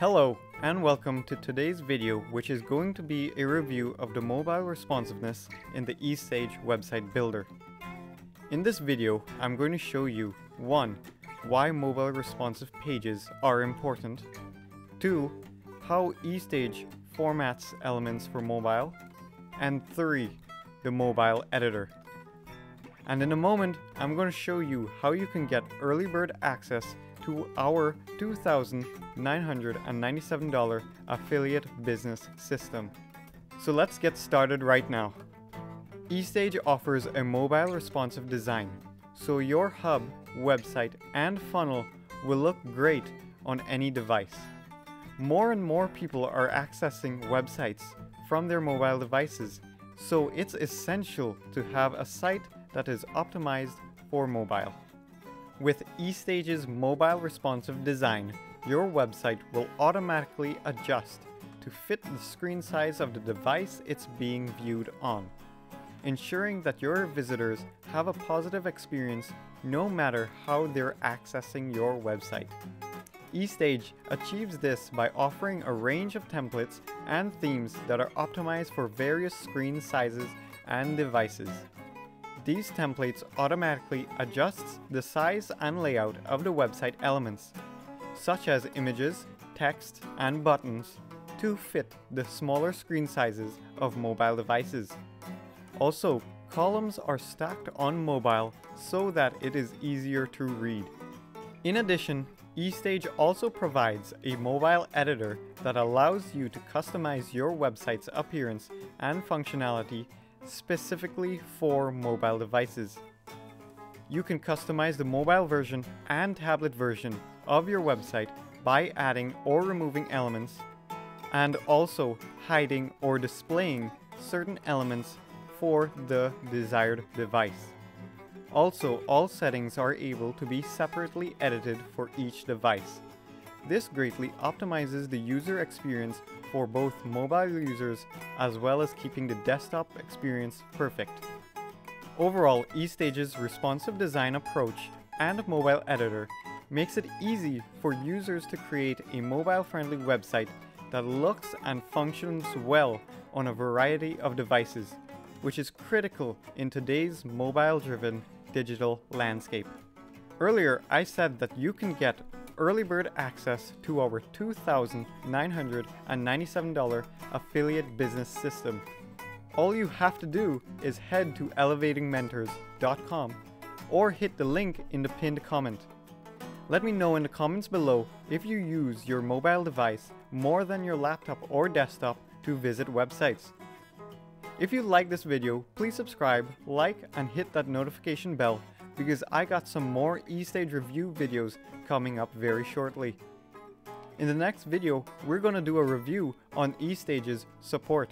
Hello and welcome to today's video which is going to be a review of the mobile responsiveness in the eStage website builder. In this video I'm going to show you 1. Why mobile responsive pages are important 2. How eStage formats elements for mobile and 3. The mobile editor. And in a moment I'm going to show you how you can get early bird access to our $2,997 affiliate business system. So let's get started right now. eStage offers a mobile responsive design, so your hub, website, and funnel will look great on any device. More and more people are accessing websites from their mobile devices, so it's essential to have a site that is optimized for mobile. With eStage's mobile responsive design, your website will automatically adjust to fit the screen size of the device it's being viewed on, ensuring that your visitors have a positive experience no matter how they're accessing your website. eStage achieves this by offering a range of templates and themes that are optimized for various screen sizes and devices. These templates automatically adjusts the size and layout of the website elements, such as images, text, and buttons, to fit the smaller screen sizes of mobile devices. Also, columns are stacked on mobile so that it is easier to read. In addition, eStage also provides a mobile editor that allows you to customize your website's appearance and functionality specifically for mobile devices. You can customize the mobile version and tablet version of your website by adding or removing elements and also hiding or displaying certain elements for the desired device. Also, all settings are able to be separately edited for each device. This greatly optimizes the user experience for both mobile users as well as keeping the desktop experience perfect. Overall, eStage's responsive design approach and mobile editor makes it easy for users to create a mobile-friendly website that looks and functions well on a variety of devices, which is critical in today's mobile-driven digital landscape. Earlier, I said that you can get early bird access to our $2,997 affiliate business system. All you have to do is head to elevatingmentors.com or hit the link in the pinned comment. Let me know in the comments below if you use your mobile device more than your laptop or desktop to visit websites. If you like this video, please subscribe, like, and hit that notification bell because I got some more eStage review videos coming up very shortly. In the next video, we're gonna do a review on eStage's support.